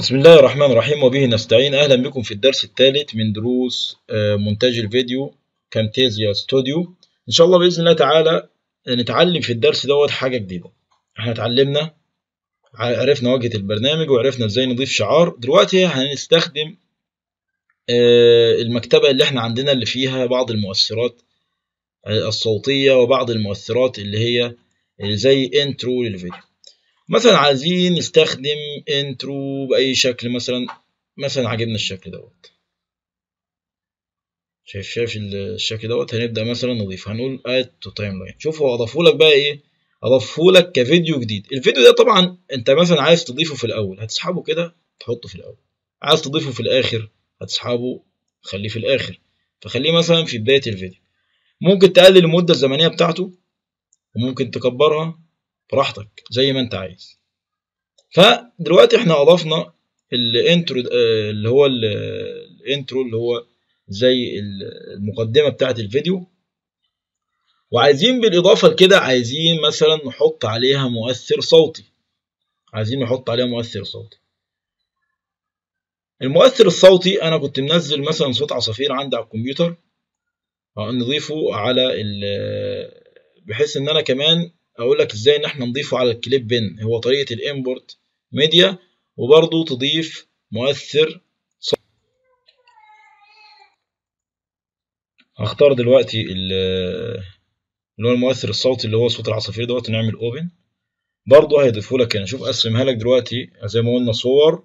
بسم الله الرحمن الرحيم وبه نستعين. أهلا بكم في الدرس الثالث من دروس مونتاج الفيديو كامتيزيا ستوديو إن شاء الله بإذن الله تعالى نتعلم في الدرس دوت حاجة جديدة. إحنا اتعلمنا عرفنا واجهة البرنامج وعرفنا إزاي نضيف شعار. دلوقتي هنستخدم المكتبة اللي إحنا عندنا اللي فيها بعض المؤثرات الصوتية وبعض المؤثرات اللي هي زي intro للفيديو. مثلا عايزين نستخدم intro بأي شكل مثلا مثلا عجبنا الشكل دوت. شايف شايف الشكل دوت؟ هنبدأ مثلا نضيف. هنقول add to timeline شوف هو أضافه لك بقى إيه؟ أضافه لك كفيديو جديد. الفيديو ده طبعا أنت مثلا عايز تضيفه في الأول. هتسحبه كده تحطه في الأول. عايز تضيفه في الآخر هتسحبه خليه في الآخر. فخليه مثلا في بداية الفيديو. ممكن تقلل المدة الزمنية بتاعته وممكن تكبرها. براحتك زي ما انت عايز. فدلوقتي إحنا أضفنا ال intro اللي هو ال intro اللي هو زي المقدمة بتاعت الفيديو. وعايزين بالإضافة لكده عايزين مثلا نحط عليها مؤثر صوتي. عايزين نحط عليها مؤثر صوتي. المؤثر الصوتي أنا كنت منزل مثلا صوت عصافير عندي على الكمبيوتر نضيفه على بحيث إن أنا كمان أقول لك إزاي إن إحنا نضيفه على ال clip bin. هو طريقة ال import media وبرضه تضيف مؤثر هختار دلوقتي اللي هو المؤثر الصوتي اللي هو صوت العصافير دوت ونعمل open برضه هيضيفه لك هنا. شوف قسمها لك دلوقتي زي ما قلنا صور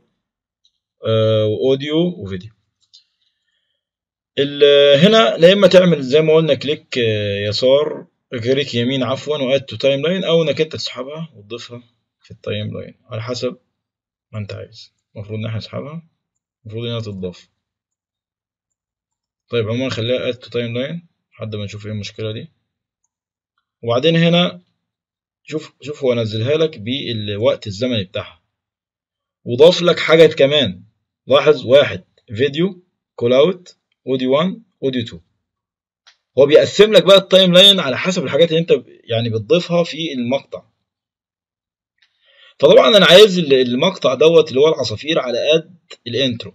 و audio وفيديو. هنا لا إما تعمل زي ما قلنا click يسار click يمين عفوا و add to timeline أو إنك أنت تسحبها وتضيفها في ال timeline على حسب ما أنت عايز. المفروض إن إحنا نسحبها المفروض إنها تتضاف. طيب عموما خليها add to timeline لحد ما نشوف إيه المشكلة دي. وبعدين هنا شوف شوف هو نزلها لك بالوقت الزمني بتاعها. وضاف لك حاجة كمان. لاحظ واحد فيديو callout audio 1 audio 2 هو بيقسم لك بقى ال timeline على حسب الحاجات اللي انت يعني بتضيفها في المقطع. فطبعا أنا عايز المقطع دوت اللي هو العصافير على قد ال intro.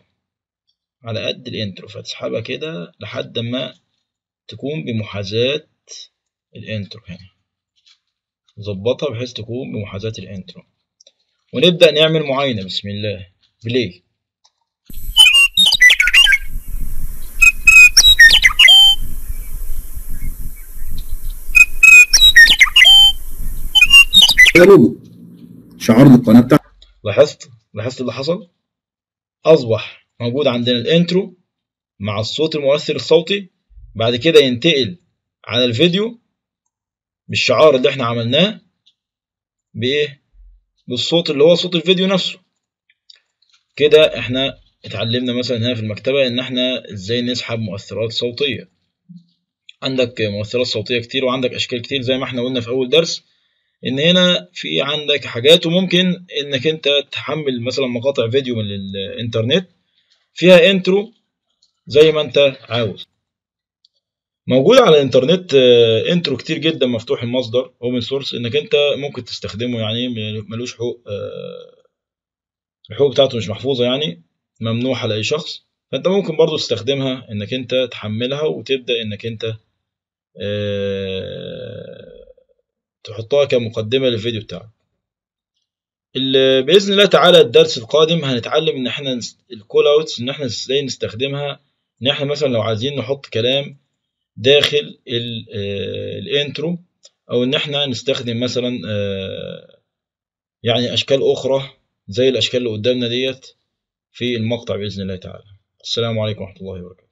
على قد ال intro. فتسحبها كده لحد ما تكون بمحاذاة ال intro هنا. ظبطها بحيث تكون بمحاذاة ال intro. ونبدأ نعمل معاينة. بسم الله. play. logo شعار للقناه بتاعتك لاحظت؟ لاحظت اللي حصل؟ أصبح موجود عندنا ال intro مع الصوت المؤثر الصوتي بعد كده ينتقل على الفيديو بالشعار اللي إحنا عملناه بإيه؟ بالصوت اللي هو صوت الفيديو نفسه. كده إحنا اتعلمنا مثلا هنا في المكتبة إن إحنا إزاي نسحب مؤثرات صوتية. عندك مؤثرات صوتية كتير وعندك أشكال كتير زي ما إحنا قلنا في أول درس. إن هنا في عندك حاجات وممكن إنك أنت تحمل مثلا مقاطع فيديو من الإنترنت فيها intro زي ما أنت عاوز. موجود على الإنترنت intro كتير جدا مفتوح المصدر open source إنك أنت ممكن تستخدمه يعني ملوش حقوق الحقوق بتاعته مش محفوظة يعني ممنوحة لأي شخص. فأنت ممكن برضو تستخدمها إنك أنت تحملها وتبدأ إنك أنت تحطها كمقدمة للفيديو بتاعك. بإذن الله تعالى الدرس القادم هنتعلم إن إحنا ال callouts إن إحنا إزاي نستخدمها. إن إحنا مثلا لو عايزين نحط كلام داخل ال intro أو إن إحنا نستخدم مثلا يعني أشكال أخرى زي الأشكال اللي قدامنا ديت في المقطع بإذن الله تعالى. السلام عليكم ورحمة الله وبركاته.